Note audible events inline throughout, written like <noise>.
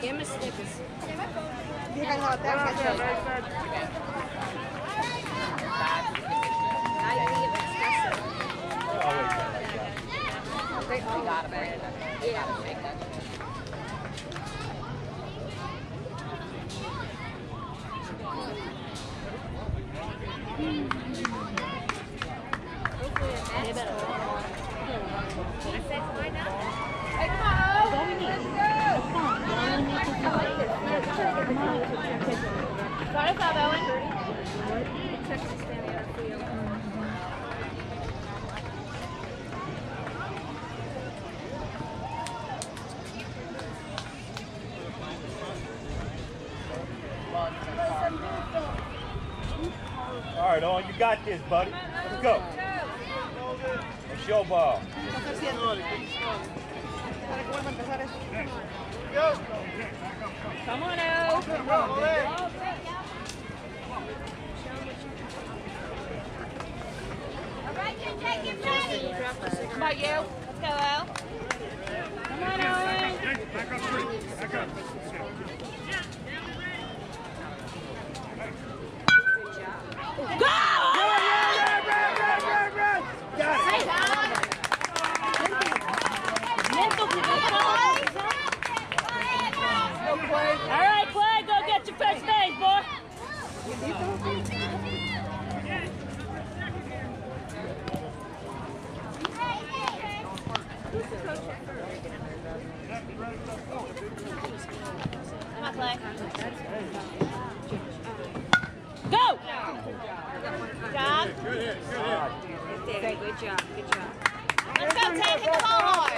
Give lo tengo que hacer. Now you need a espresso. We got it, man. We gotta shake that. Start us off, Owen. All right, on, you got this, buddy. Let's go. It's your ball. Estás haciendo. Para que vuelva a empezar eso. Come on, O. On, you. Let's go, O. Come on, Owen. All right, Clay, go get your first base, boy. Come on, Clay. Go! Job. Good, good job, good job. Let's go, Ted. Hit the ball hard.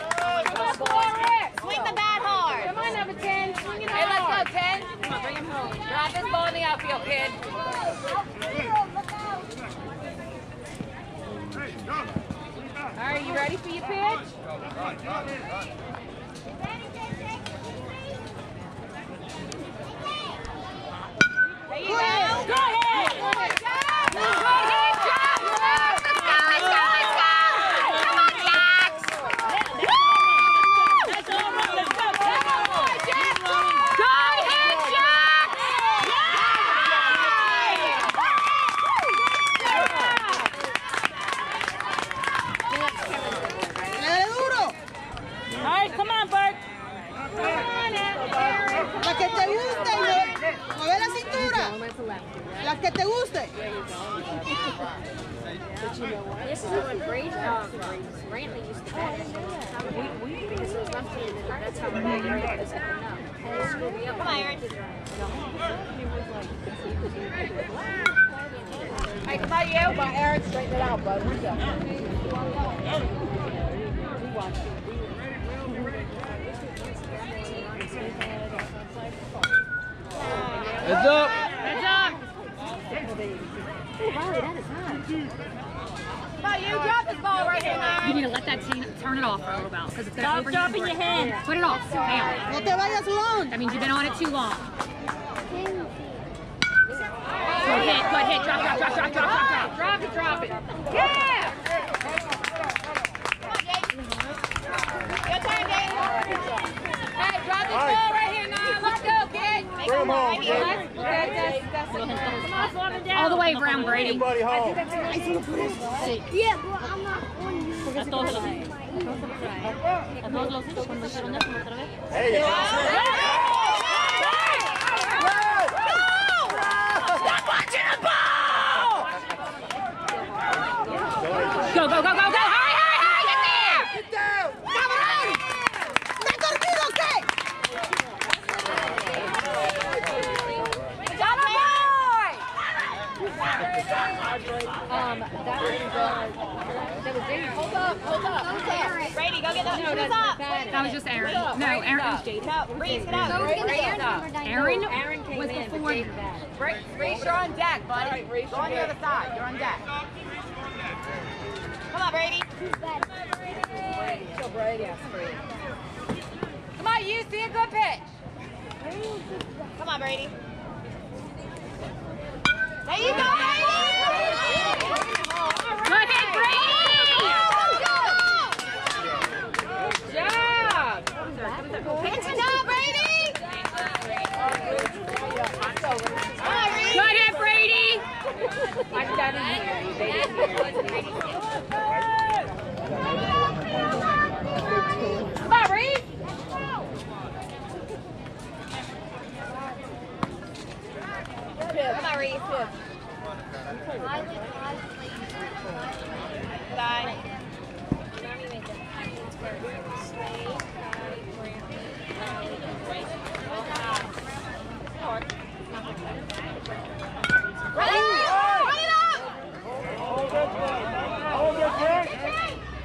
Come on, Flora. Swing the bat hard. Come on, number 10. Swing it Hey, let's go, Ted. Come on, bring him home. Drop this ball in the outfield, kid. All right, you ready for your pitch? There you go. Go ahead. Go ahead, Jack. Let's go, let's go, let's go. Come on, Jax. Woo! That's all right. Let's go. Come on, Jack. Go ahead, Jack. ¡Dale duro! All right, come on, Bert. Come on, Aaron. La que te guste, ¿no? mueve la cintura. La que te guste. This is what Brady, uh, Brantley used to. We, we, it that's how we're this coming up. Come on, Aaron. Hey, come on, you. Come Aaron, straighten it out, bud. We. Heads up. Heads up. Come on, you. Drop this ball right here, You need to let that team turn it off for a little while because it's going to Stop dropping your hand. Put it off. Bam. No te vayas long. That means you've been on it too long. Good hit. Good hit. Drop, drop, drop, drop, drop, drop, drop. Drop it, drop it. Yeah! Your turn, Dave. Hey, drop this ball right here now. Let's go, kid. Bring him home, Right Jay. here. Come on, slow him down. All the way around, Bring Brady. your home. Yeah, but I'm not on you. A todos los a todos los hijos cuando hicieron eso otra vez. Hey. Go, go, go, go, go. Hurry, hurry, hurry. Get there. ¡Cabrón! ¿Estás dormido o qué? Job, Um, that was, uh, that was Brady. Hold up, hold up. Brady, go get the No, that's up. That was just Aaron. No, Aaron was Jaden. No, Reese, get out. Go get Brady, Aaron's stop. number down. Aaron Aaron was before. Back. Reese, you're on deck, buddy. Go on the other side. You're on deck. Come on, Brady. Brady. Come on, you see a good pitch. Come on, Brady. There you go, Brady. Good hit, Brady. Good job. Hit it now, Brady. Bye. Slade, Kai, Brantley, Riley, Hold it, hold it, Greg.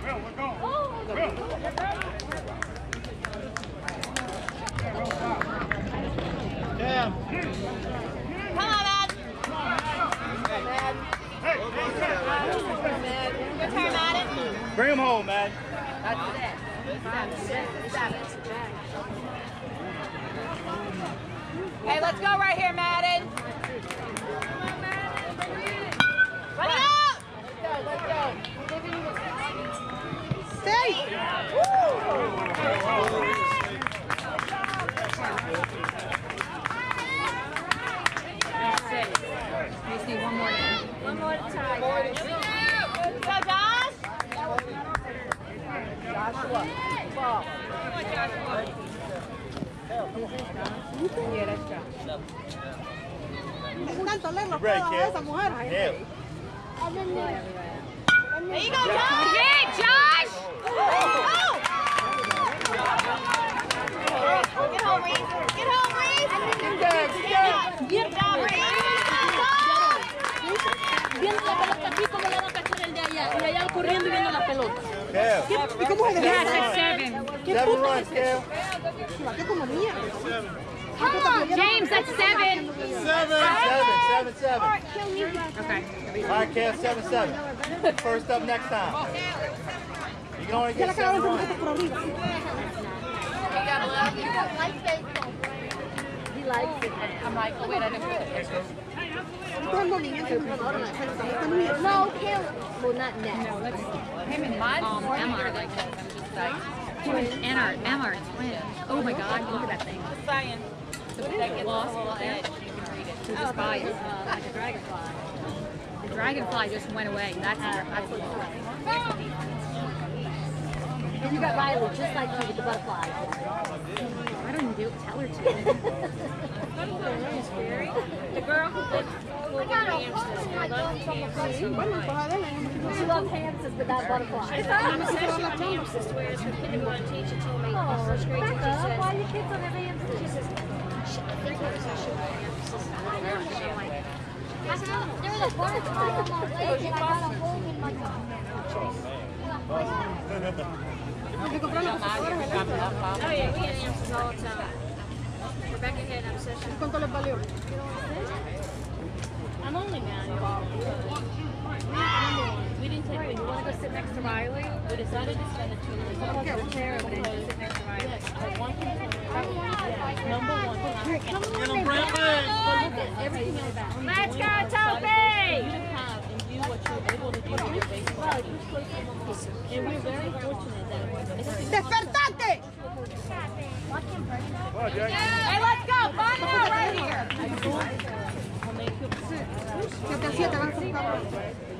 Will, we're going. Will. Damn. Come on, Matt. Hey, hey, hey. Your turn, Madden. Bring him home, man. That's it. Hey, let's go right here, Madden. Run it out. Stay. We see one more. One more time. Go, Josh. Tanto mujer. Yeah. There you go, Josh. Seven. Seven runs, Kev. Bate como. James, that's seven. Seven, seven, seven, seven. Okay. All right, Kev, seven, seven. First up next time. You can only get seven con runs. nosotros por arriba. I'm like, oh wait, I didn't put it. Todo el movimiento es mejor. Está muy bien. No, kill. Well, not. Him and mine, um, Emma are like that. I'm just like, him and Emma, are- Emma twins. Oh my God, look at that thing. Science. The that gets lost in the edge. You can read it. To the spies. Like a dragonfly. The dragonfly just went away. That's that's what And you got Riley, just like you with the butterfly. I don't even do tell her to. <laughs> The girl who did hamsters. I love hamsters so Bueno, much. pues adelante. She loves hamsters, but not butterflies. I thought she said hamsters, whereas her kindergarten teacher told me, Oh, first grade teacher says, Why your kids don't have hamsters? she says, I think was a sugar hamsters. I'm like, I there was a butterfly on my leg and I got a hole in my Hay que comprar los procesadores eléctricos. oh yeah, we had hamsters all the time. Rebecca had an obsession. ¿Cuánto les valió? I'm only mad. We didn't take, you want to go sit next to Riley? We decided to spend the two minutes on the chair and then go sit next to Riley. But one thing, number one, Get him, look at everything else. Let's go, Toby! should have and do what you're able to do with your baseball. And we're very fortunate that ¡Despertate! Come on, Jack. Hey, let's go! Find out right here! when they feel 7 a 7 van a